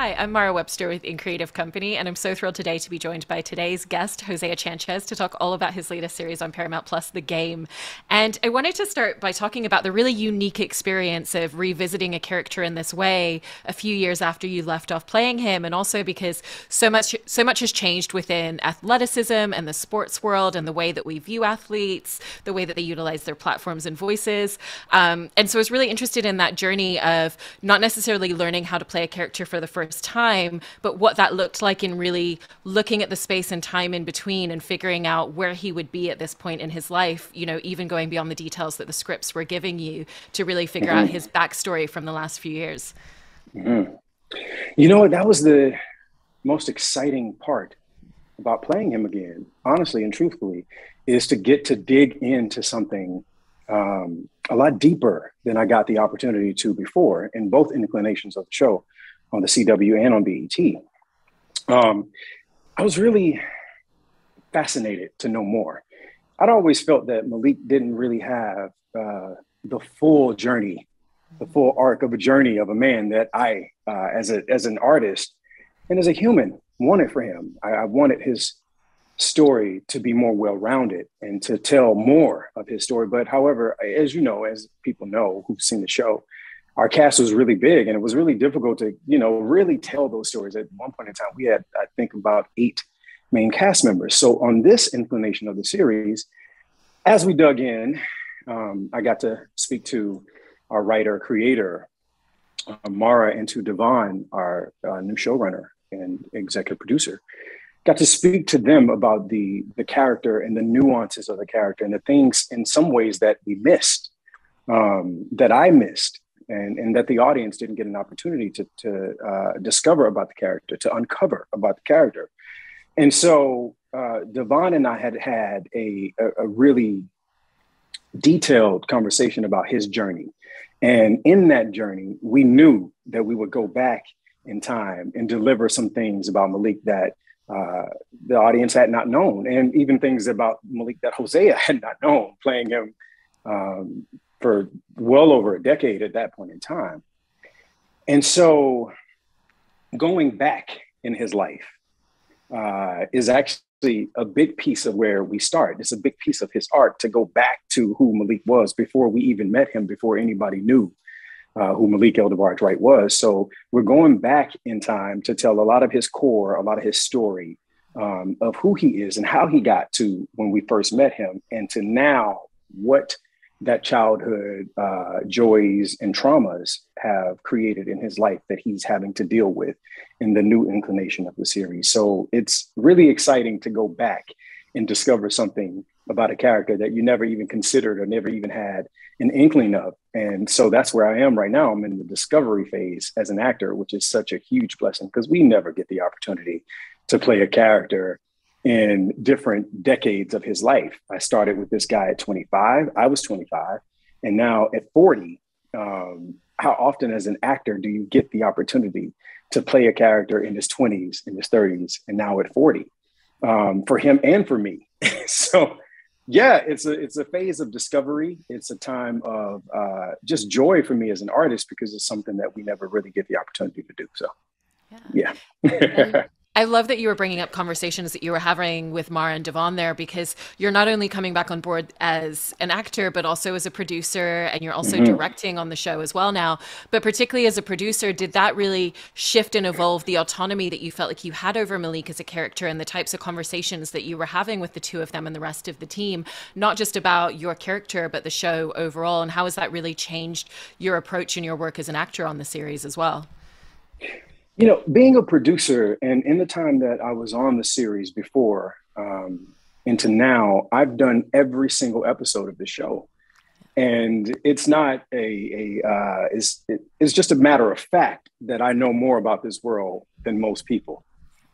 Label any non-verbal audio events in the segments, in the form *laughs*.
Hi, I'm Mara Webster with In Creative Company, and I'm so thrilled today to be joined by today's guest, Hosea Chanchez, to talk all about his latest series on Paramount Plus, The Game. And I wanted to start by talking about the really unique experience of revisiting a character in this way a few years after you left off playing him, and also because so much so much has changed within athleticism and the sports world and the way that we view athletes, the way that they utilize their platforms and voices. Um, and so I was really interested in that journey of not necessarily learning how to play a character for the first time, but what that looked like in really looking at the space and time in between and figuring out where he would be at this point in his life, you know, even going beyond the details that the scripts were giving you to really figure mm-hmm. out his backstory from the last few years. Mm-hmm. You know what? That was the most exciting part about playing him again, honestly and truthfully, is to get to dig into something um, a lot deeper than I got the opportunity to before in both inclinations of the show on the CW and on BET. Um, I was really fascinated to know more. I'd always felt that Malik didn't really have uh, the full journey, the full arc of a journey of a man that I, uh, as a as an artist and as a human, wanted for him. I, I wanted his story to be more well-rounded and to tell more of his story. But however, as you know, as people know who've seen the show, our cast was really big and it was really difficult to, you know, really tell those stories. At one point in time, we had, I think, about eight main cast members. So on this inclination of the series, as we dug in, um, I got to speak to our writer, creator, uh, Mara, and to Devon, our uh, new showrunner and executive producer. Got to speak to them about the the character and the nuances of the character and the things in some ways that we missed, um, that I missed and, and that the audience didn't get an opportunity to, to uh, discover about the character, to uncover about the character. And so uh, Devon and I had had a, a, a really detailed conversation about his journey. And in that journey, we knew that we would go back in time and deliver some things about Malik that uh, the audience had not known, and even things about Malik that Hosea had not known, playing him um, for well over a decade at that point in time. And so going back in his life uh, is actually a big piece of where we start. It's a big piece of his art to go back to who Malik was before we even met him, before anybody knew uh, who Malik El DeBarge Wright was. So we're going back in time to tell a lot of his core, a lot of his story um, of who he is and how he got to when we first met him, and to now what that childhood uh, joys and traumas have created in his life that he's having to deal with in the new inclination of the series. So it's really exciting to go back and discover something about a character that you never even considered or never even had an inkling of. And so that's where I am right now. I'm in the discovery phase as an actor, which is such a huge blessing because we never get the opportunity to play a character in different decades of his life. I started with this guy at 25, I was 25, and now at 40, um, how often as an actor do you get the opportunity to play a character in his 20s, in his 30s, and now at 40 um, for him and for me? *laughs* so, yeah, it's a it's a phase of discovery. It's a time of uh, just joy for me as an artist because it's something that we never really get the opportunity to do. So, yeah. yeah. I love that you were bringing up conversations that you were having with Mara and Devon there because you're not only coming back on board as an actor, but also as a producer, and you're also mm-hmm. directing on the show as well now. But particularly as a producer, did that really shift and evolve the autonomy that you felt like you had over Malik as a character and the types of conversations that you were having with the two of them and the rest of the team, not just about your character, but the show overall? And how has that really changed your approach and your work as an actor on the series as well? You know, being a producer and in the time that I was on the series before um, into now, I've done every single episode of the show. And it's not a, a uh, it's, it, it's just a matter of fact that I know more about this world than most people.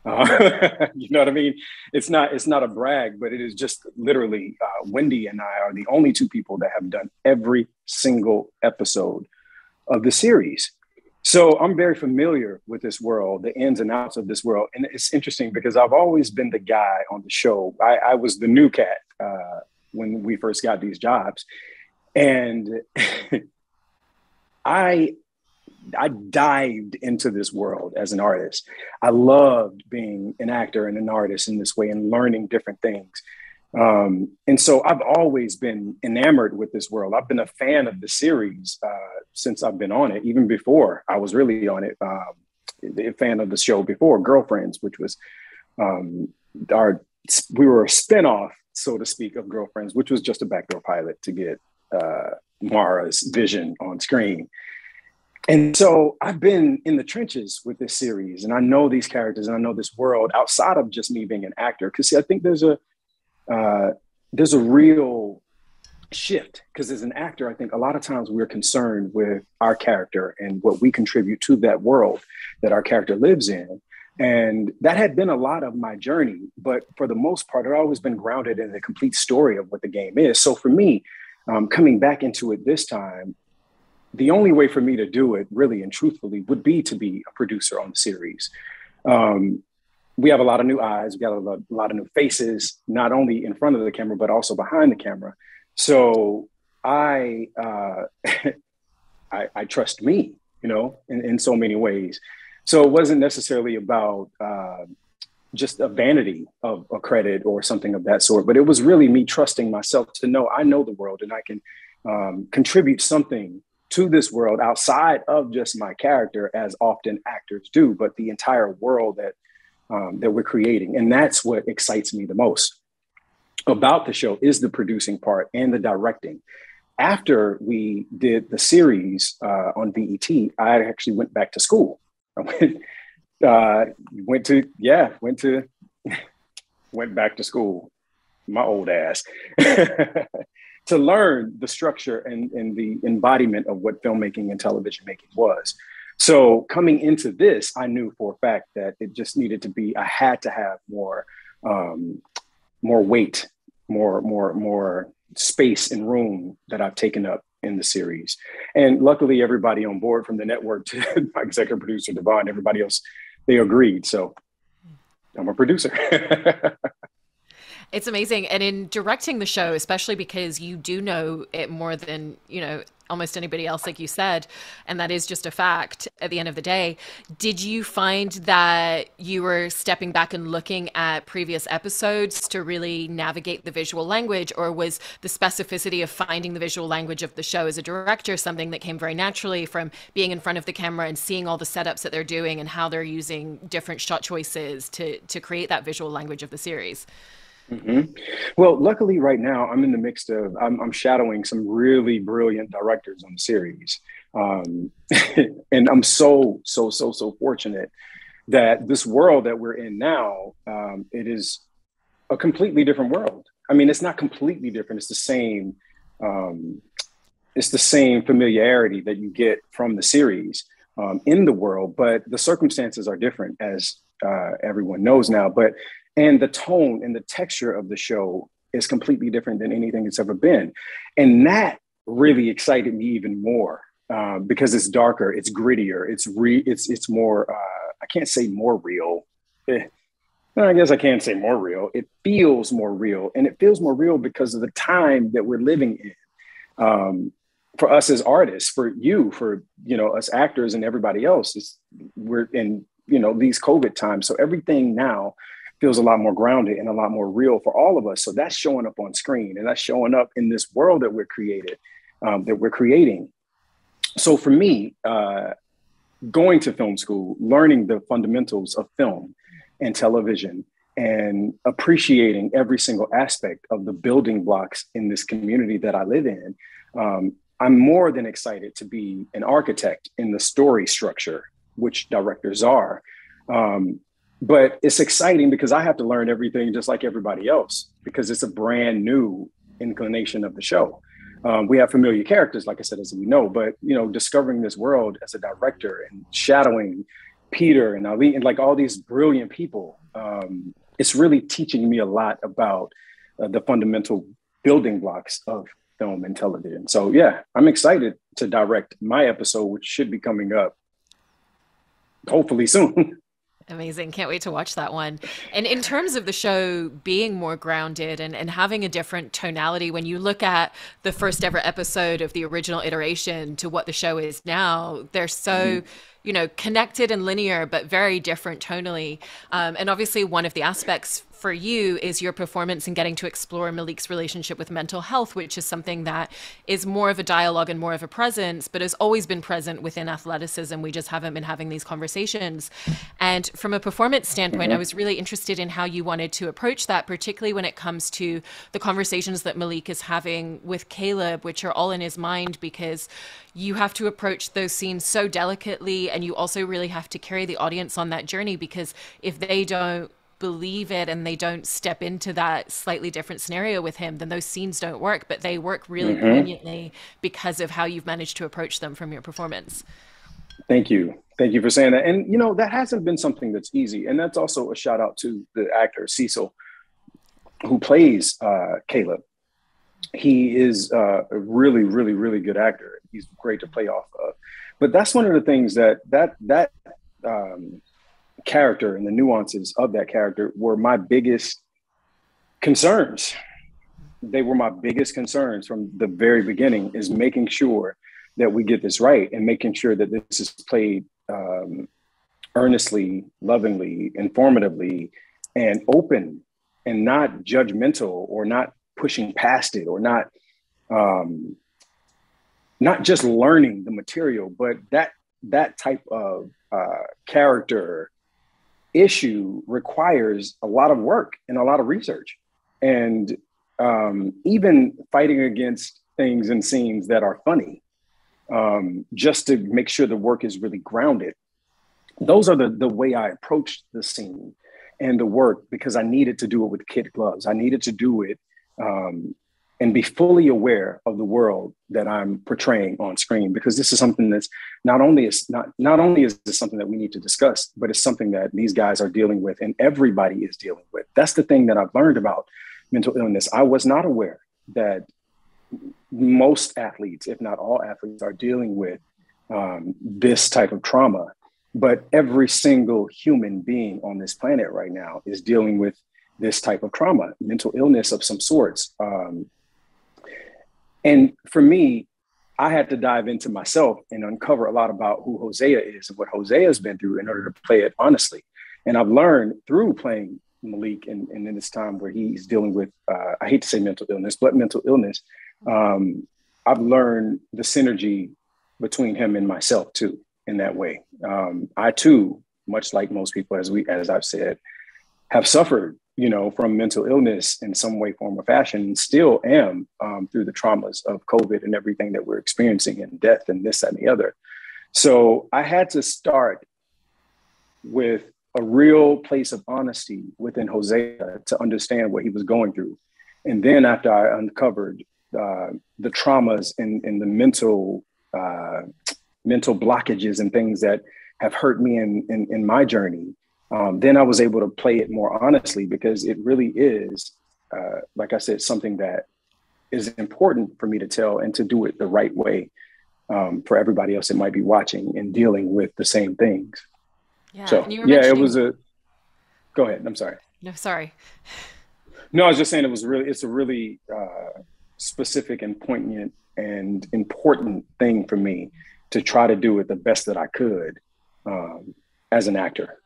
Uh, *laughs* you know what I mean? It's not it's not a brag, but it is just literally uh, Wendy and I are the only two people that have done every single episode of the series. So I'm very familiar with this world, the ins and outs of this world. And it's interesting because I've always been the guy on the show. I, I was the new cat uh, when we first got these jobs. And *laughs* I I dived into this world as an artist. I loved being an actor and an artist in this way and learning different things. Um, and so I've always been enamored with this world. I've been a fan of the series uh, since I've been on it, even before I was really on it. Um, a fan of the show before, Girlfriends, which was um, our we were a spinoff, so to speak, of Girlfriends, which was just a backdoor pilot to get uh, Mara's vision on screen. And so I've been in the trenches with this series, and I know these characters, and I know this world outside of just me being an actor. Because I think there's a uh, there's a real shift because as an actor, I think a lot of times we're concerned with our character and what we contribute to that world that our character lives in. And that had been a lot of my journey, but for the most part, it always been grounded in the complete story of what the game is. So for me, um, coming back into it this time, the only way for me to do it, really and truthfully, would be to be a producer on the series. Um, we have a lot of new eyes, we got a lot, a lot of new faces, not only in front of the camera but also behind the camera. So I uh, *laughs* I, I, trust me, you know, in, in so many ways. So it wasn't necessarily about uh, just a vanity of a credit or something of that sort, but it was really me trusting myself to know I know the world and I can um, contribute something to this world outside of just my character, as often actors do, but the entire world that um, that we're creating, and that's what excites me the most about the show is the producing part and the directing. After we did the series uh, on BET, I actually went back to school I went, uh, went to, yeah, went to, *laughs* went back to school, my old ass, *laughs* to learn the structure and, and the embodiment of what filmmaking and television making was. So coming into this, I knew for a fact that it just needed to be, I had to have more, um, more weight, more, more, more space and room that I've taken up in the series. And luckily, everybody on board from the network *laughs* to my executive producer, Devon, everybody else, they agreed. So I'm a producer. *laughs* it's amazing. And in directing the show, especially because you do know it more than, you know, almost anybody else, like you said, and that is just a fact at the end of the day. Did you find that you were stepping back and looking at previous episodes to really navigate the visual language, or was the specificity of finding the visual language of the show as a director something that came very naturally from being in front of the camera and seeing all the setups that they're doing and how they're using different shot choices to to create that visual language of the series? Mm-hmm. Well, luckily, right now I'm in the mix of I'm, I'm shadowing some really brilliant directors on the series, um, *laughs* and I'm so so so so fortunate that this world that we're in now um, it is a completely different world. I mean, it's not completely different; it's the same. Um, it's the same familiarity that you get from the series um, in the world, but the circumstances are different, as uh, everyone knows now. But and the tone and the texture of the show is completely different than anything it's ever been and that really excited me even more um, because it's darker it's grittier it's re it's it's more uh, i can't say more real eh, I guess I can't say more real. It feels more real, and it feels more real because of the time that we're living in. Um, for us as artists, for you, for you know us actors, and everybody else, is we're in you know these COVID times. So everything now feels a lot more grounded and a lot more real for all of us. So that's showing up on screen and that's showing up in this world that we're created, um, that we're creating. So for me, uh, going to film school, learning the fundamentals of film and television, and appreciating every single aspect of the building blocks in this community that I live in, um, I'm more than excited to be an architect in the story structure, which directors are. Um, but it's exciting because I have to learn everything just like everybody else because it's a brand new inclination of the show. Um, we have familiar characters, like I said, as we know, but you know, discovering this world as a director and shadowing Peter and Ali and like all these brilliant people, um, it's really teaching me a lot about uh, the fundamental building blocks of film and television. So yeah, I'm excited to direct my episode, which should be coming up hopefully soon. *laughs* Amazing. Can't wait to watch that one. And in terms of the show being more grounded and, and having a different tonality, when you look at the first ever episode of the original iteration to what the show is now, they're so. Mm-hmm you know, connected and linear, but very different tonally. Um, and obviously, one of the aspects for you is your performance and getting to explore Malik's relationship with mental health, which is something that is more of a dialogue and more of a presence, but has always been present within athleticism. We just haven't been having these conversations. And from a performance standpoint. I was really interested in how you wanted to approach that, particularly when it comes to the conversations that Malik is having with Caleb, which are all in his mind because you have to approach those scenes so delicately and you also really have to carry the audience on that journey because if they don't believe it and they don't step into that slightly different scenario with him, then those scenes don't work, but they work really mm-hmm. brilliantly because of how you've managed to approach them from your performance. Thank you. Thank you for saying that. And, you know, that hasn't been something that's easy. And that's also a shout out to the actor, Cecil, who plays uh, Caleb. He is uh, a really, really, really good actor. He's great to play off of. But that's one of the things that, that, that, um, character and the nuances of that character were my biggest concerns. They were my biggest concerns from the very beginning is making sure that we get this right and making sure that this is played um, earnestly, lovingly, informatively, and open and not judgmental or not pushing past it or not um, not just learning the material, but that that type of uh, character issue requires a lot of work and a lot of research. And um, even fighting against things and scenes that are funny, um, just to make sure the work is really grounded. Those are the, the way I approached the scene and the work because I needed to do it with kid gloves. I needed to do it um, and be fully aware of the world that I'm portraying on screen because this is something that's not only is not not only is this something that we need to discuss, but it's something that these guys are dealing with and everybody is dealing with. That's the thing that I've learned about mental illness. I was not aware that most athletes, if not all athletes, are dealing with um, this type of trauma. But every single human being on this planet right now is dealing with this type of trauma, mental illness of some sorts. Um, and for me, I had to dive into myself and uncover a lot about who Hosea is and what Hosea has been through in order to play it honestly. And I've learned through playing Malik and, and in this time where he's dealing with, uh, I hate to say mental illness, but mental illness, um, I've learned the synergy between him and myself too, in that way. Um, I too, much like most people, as we, as I've said, have suffered you know, from mental illness in some way, form, or fashion, still am um, through the traumas of COVID and everything that we're experiencing and death and this and the other. So I had to start with a real place of honesty within Hosea to understand what he was going through. And then after I uncovered uh, the traumas and, and the mental uh, mental blockages and things that have hurt me in, in, in my journey, um, then I was able to play it more honestly because it really is, uh, like I said, something that is important for me to tell and to do it the right way um, for everybody else that might be watching and dealing with the same things. Yeah, so yeah, it was a. Go ahead. I'm sorry. No, sorry. No, I was just saying it was really. It's a really uh, specific and poignant and important thing for me to try to do it the best that I could um, as an actor.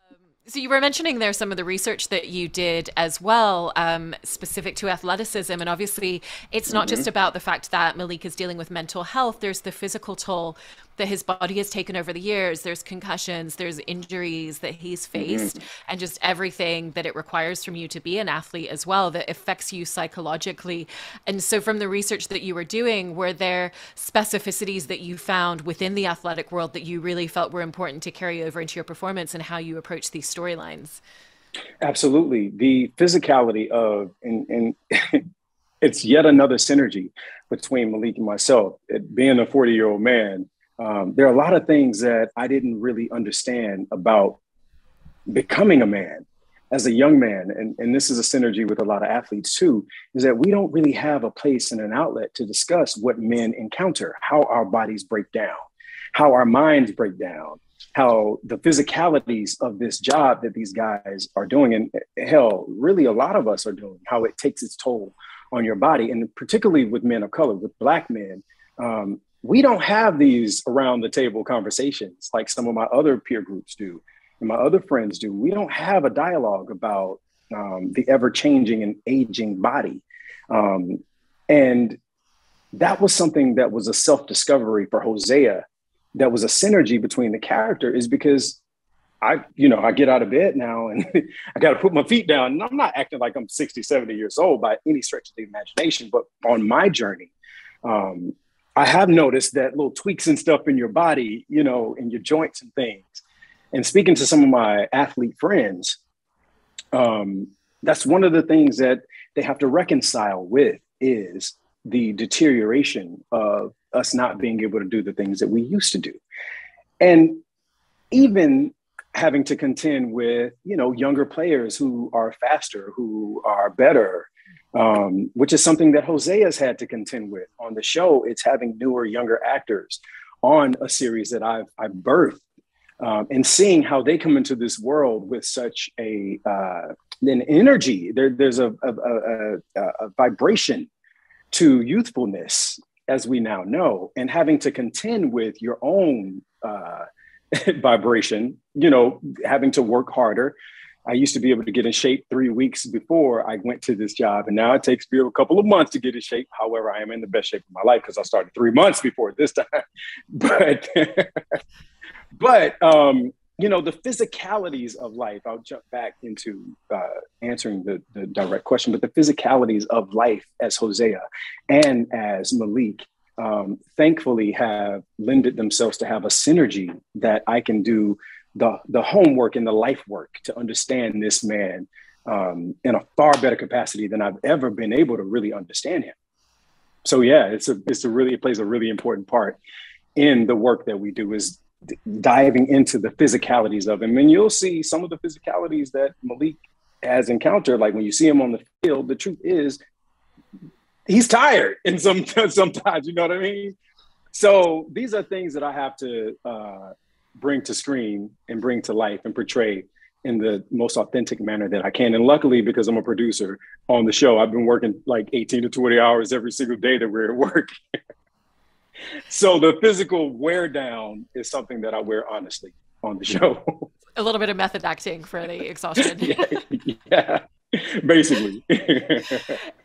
So you were mentioning there some of the research that you did as well, um, specific to athleticism, and obviously it's not mm-hmm. just about the fact that Malik is dealing with mental health. There's the physical toll that his body has taken over the years. There's concussions, there's injuries that he's mm-hmm. faced, mm-hmm. and just everything that it requires from you to be an athlete as well that affects you psychologically. And so, from the research that you were doing, were there specificities that you found within the athletic world that you really felt were important to carry over into your performance and how you approach these storylines? Absolutely. The physicality of, and, and *laughs* it's yet another synergy between Malik and myself. It, being a 40 year old man, um, there are a lot of things that I didn't really understand about becoming a man as a young man. And, and this is a synergy with a lot of athletes too, is that we don't really have a place and an outlet to discuss what men encounter, how our bodies break down, how our minds break down, how the physicalities of this job that these guys are doing, and hell, really a lot of us are doing, how it takes its toll on your body, and particularly with men of color, with black men. Um, we don't have these around the table conversations like some of my other peer groups do and my other friends do. We don't have a dialogue about um, the ever changing and aging body. Um, and that was something that was a self discovery for Hosea. That was a synergy between the character, is because I, you know, I get out of bed now and *laughs* I got to put my feet down. And I'm not acting like I'm 60, 70 years old by any stretch of the imagination, but on my journey, um, I have noticed that little tweaks and stuff in your body, you know, in your joints and things. And speaking to some of my athlete friends, um, that's one of the things that they have to reconcile with is the deterioration of us not being able to do the things that we used to do. And even having to contend with, you know, younger players who are faster, who are better, um, which is something that Hosea's had to contend with on the show. It's having newer, younger actors on a series that I've, I've birthed um, and seeing how they come into this world with such a uh, an energy. There, there's a, a, a, a, vibration to youthfulness, as we now know, and having to contend with your own uh, *laughs* vibration. You know, having to work harder, I used to be able to get in shape three weeks before I went to this job, and now it takes me a couple of months to get in shape. However, I am in the best shape of my life because I started three months before this time. *laughs* but *laughs* but um, you know the physicalities of life. I'll jump back into uh, answering the, the direct question, but the physicalities of life as Hosea and as Malik um, thankfully have lended themselves to have a synergy that I can do the the homework and the life work to understand this man um, in a far better capacity than I've ever been able to really understand him. So yeah, it's a it's a really it plays a really important part in the work that we do is d- diving into the physicalities of him, and you'll see some of the physicalities that Malik has encountered. Like when you see him on the field, the truth is he's tired, and some *laughs* sometimes you know what I mean. So these are things that I have to uh, bring to screen and bring to life and portray in the most authentic manner that I can. And luckily, because I'm a producer on the show, I've been working like 18 to 20 hours every single day that we're at work. *laughs* so the physical wear down is something that I wear honestly on the show. *laughs* A little bit of method acting for the exhaustion. *laughs* yeah, yeah, basically.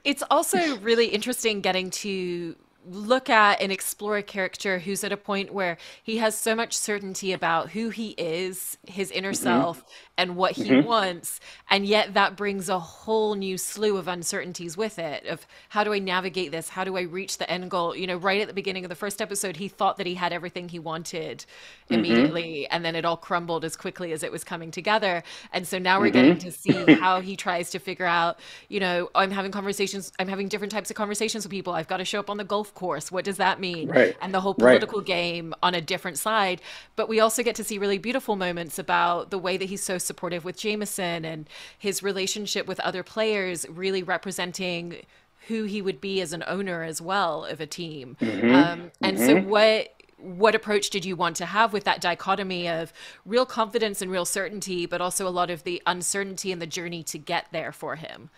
it's also really interesting getting to look at and explore a character who's at a point where he has so much certainty about who he is, his inner mm-hmm. self, and what he mm-hmm. wants and yet that brings a whole new slew of uncertainties with it of how do i navigate this how do i reach the end goal you know right at the beginning of the first episode he thought that he had everything he wanted mm-hmm. immediately mm-hmm. and then it all crumbled as quickly as it was coming together and so now we're mm-hmm. getting to see how he tries to figure out you know i'm having conversations i'm having different types of conversations with people i've got to show up on the golf course what does that mean right. and the whole political right. game on a different side but we also get to see really beautiful moments about the way that he's so supportive with Jamison and his relationship with other players really representing who he would be as an owner as well of a team. Mm-hmm. Um, and mm-hmm. so what what approach did you want to have with that dichotomy of real confidence and real certainty, but also a lot of the uncertainty and the journey to get there for him?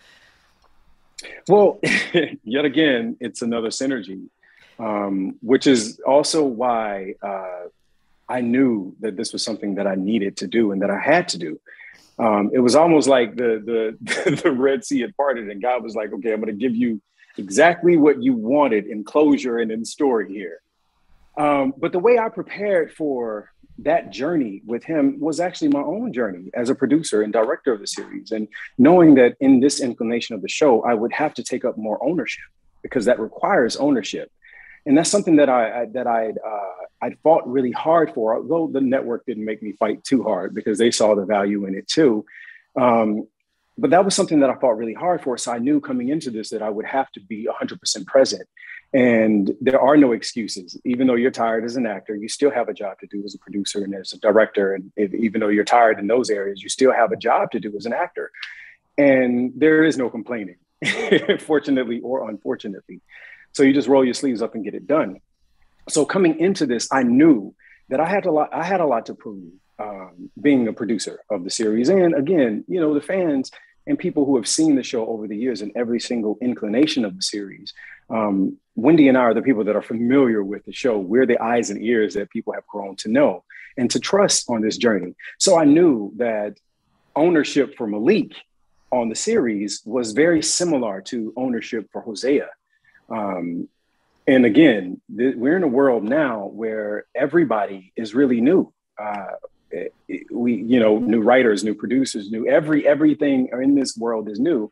Well, *laughs* yet again, it's another synergy, um, which is also why uh, I knew that this was something that I needed to do and that I had to do um, it was almost like the, the *laughs* the Red Sea had parted, and God was like, "Okay, I'm going to give you exactly what you wanted in closure and in story here." Um, but the way I prepared for that journey with him was actually my own journey as a producer and director of the series, and knowing that in this inclination of the show, I would have to take up more ownership because that requires ownership and that's something that I, I that I uh, I'd fought really hard for. Although the network didn't make me fight too hard because they saw the value in it too. Um, but that was something that I fought really hard for. So I knew coming into this that I would have to be 100% present. And there are no excuses. Even though you're tired as an actor, you still have a job to do as a producer and as a director. And if, even though you're tired in those areas, you still have a job to do as an actor. And there is no complaining, *laughs* fortunately or unfortunately. So you just roll your sleeves up and get it done. So coming into this, I knew that I had a lot. I had a lot to prove um, being a producer of the series, and again, you know, the fans and people who have seen the show over the years and every single inclination of the series. Um, Wendy and I are the people that are familiar with the show. We're the eyes and ears that people have grown to know and to trust on this journey. So I knew that ownership for Malik on the series was very similar to ownership for Hosea. Um, and again, th- we're in a world now where everybody is really new. Uh, we, you know, new writers, new producers, new every everything in this world is new.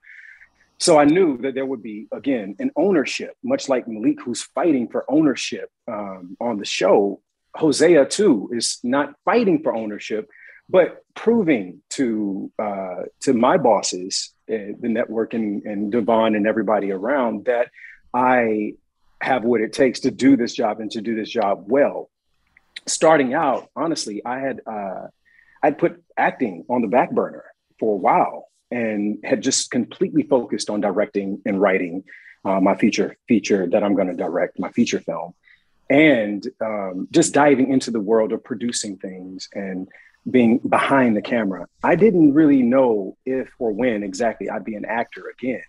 So I knew that there would be again an ownership, much like Malik, who's fighting for ownership um, on the show. Hosea too is not fighting for ownership, but proving to uh, to my bosses, uh, the network and, and Devon and everybody around that I have what it takes to do this job and to do this job well. Starting out, honestly, I had uh, I'd put acting on the back burner for a while and had just completely focused on directing and writing uh, my feature feature that I'm going to direct, my feature film, and um, just diving into the world of producing things and being behind the camera. I didn't really know if or when exactly I'd be an actor again,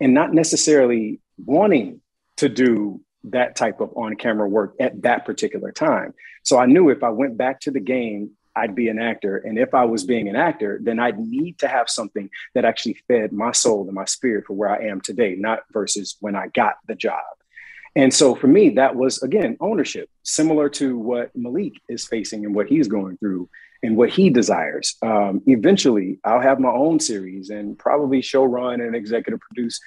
and not necessarily wanting to do that type of on camera work at that particular time. So I knew if I went back to the game, I'd be an actor. And if I was being an actor, then I'd need to have something that actually fed my soul and my spirit for where I am today, not versus when I got the job. And so for me, that was again ownership, similar to what Malik is facing and what he's going through and what he desires. Um, eventually, I'll have my own series and probably show run and executive produce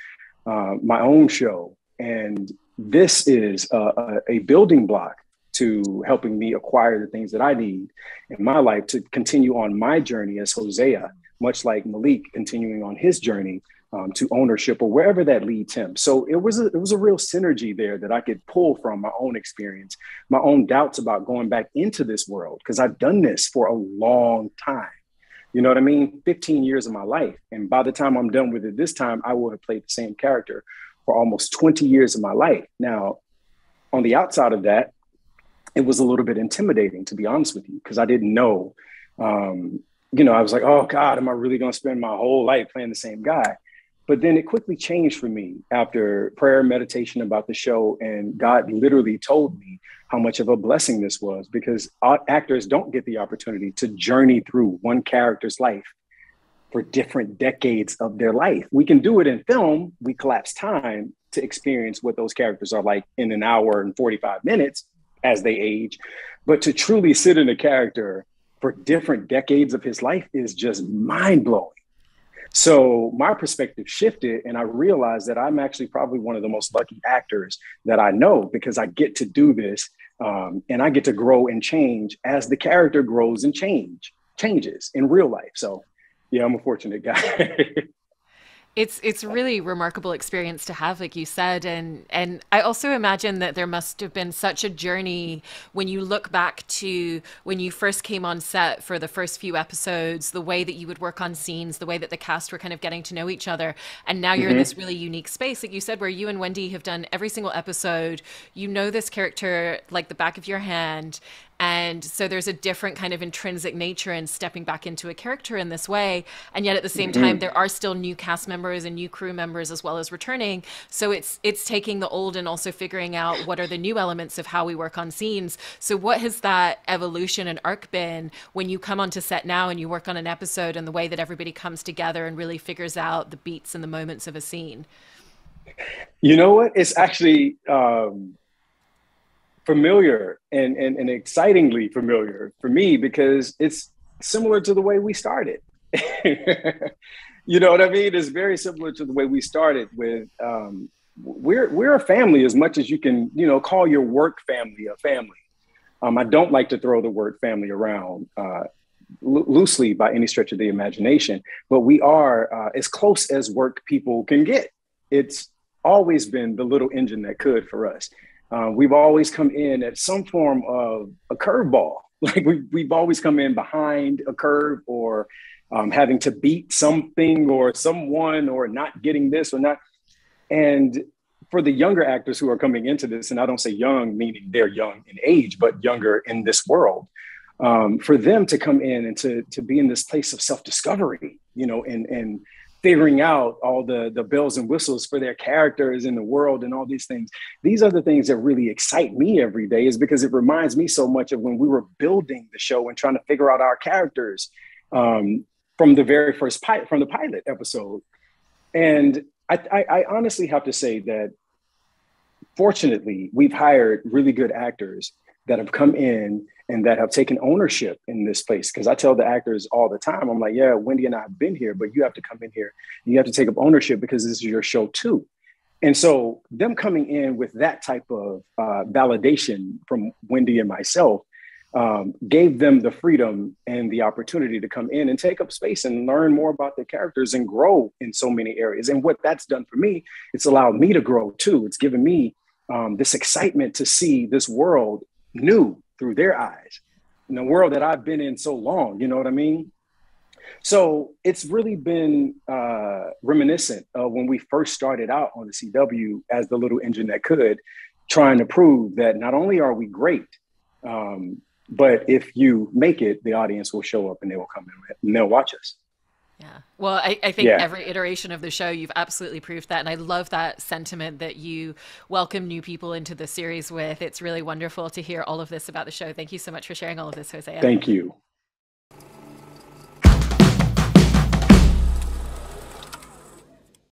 uh, my own show. And this is a, a building block to helping me acquire the things that I need in my life to continue on my journey as Hosea, much like Malik continuing on his journey um, to ownership or wherever that leads him. So it was a, it was a real synergy there that I could pull from my own experience, my own doubts about going back into this world because I've done this for a long time. You know what I mean? 15 years of my life. And by the time I'm done with it this time, I will have played the same character for almost 20 years of my life. Now, on the outside of that, it was a little bit intimidating, to be honest with you, because I didn't know. Um, you know, I was like, oh God, am I really going to spend my whole life playing the same guy? But then it quickly changed for me after prayer, meditation about the show, and God literally told me how much of a blessing this was because actors don't get the opportunity to journey through one character's life for different decades of their life. We can do it in film, we collapse time to experience what those characters are like in an hour and 45 minutes as they age. But to truly sit in a character for different decades of his life is just mind blowing. So my perspective shifted, and I realized that I'm actually probably one of the most lucky actors that I know because I get to do this, um, and I get to grow and change as the character grows and change changes in real life. So yeah, I'm a fortunate guy. *laughs* it's it's really remarkable experience to have like you said and and i also imagine that there must have been such a journey when you look back to when you first came on set for the first few episodes the way that you would work on scenes the way that the cast were kind of getting to know each other and now you're mm-hmm. in this really unique space like you said where you and wendy have done every single episode you know this character like the back of your hand and so there's a different kind of intrinsic nature in stepping back into a character in this way. And yet at the same mm-hmm. time, there are still new cast members and new crew members as well as returning. So it's it's taking the old and also figuring out what are the new elements of how we work on scenes. So what has that evolution and arc been when you come onto set now and you work on an episode and the way that everybody comes together and really figures out the beats and the moments of a scene? You know what? It's actually um familiar and, and, and excitingly familiar for me because it's similar to the way we started. *laughs* you know what I mean? It's very similar to the way we started with um, we're we're a family as much as you can, you know, call your work family a family. Um, I don't like to throw the word family around uh, lo- loosely by any stretch of the imagination, but we are uh, as close as work people can get. It's always been the little engine that could for us. Uh, we've always come in at some form of a curveball. *laughs* Like we, we've always come in behind a curve or um, having to beat something or someone or not getting this or not. And for the younger actors who are coming into this, and I don't say young meaning they're young in age, but younger in this world, um, for them to come in and to to be in this place of self discovery, you know, and and figuring out all the the bells and whistles for their characters in the world and all these things. These are the things that really excite me every day, is because it reminds me so much of when we were building the show and trying to figure out our characters um, from the very first pilot, from the pilot episode, and I, I, I honestly have to say that fortunately, we've hired really good actors that have come in and that have taken ownership in this place. Because I tell the actors all the time, I'm like, yeah, Wendy and I have been here, but you have to come in here. You have to take up ownership because this is your show too. And so, them coming in with that type of uh, validation from Wendy and myself um, gave them the freedom and the opportunity to come in and take up space and learn more about their characters and grow in so many areas. And what that's done for me, it's allowed me to grow too. It's given me um, this excitement to see this world new through their eyes in the world that I've been in so long. You know what I mean? So it's really been uh, reminiscent of when we first started out on the CW as the little engine that could, trying to prove that not only are we great, um, but if you make it, the audience will show up and they will come and they'll watch us. Yeah. Well, I, I think yeah. every iteration of the show, you've absolutely proved that. And I love that sentiment that you welcome new people into the series with. It's really wonderful to hear all of this about the show. Thank you so much for sharing all of this, Hosea. Thank you.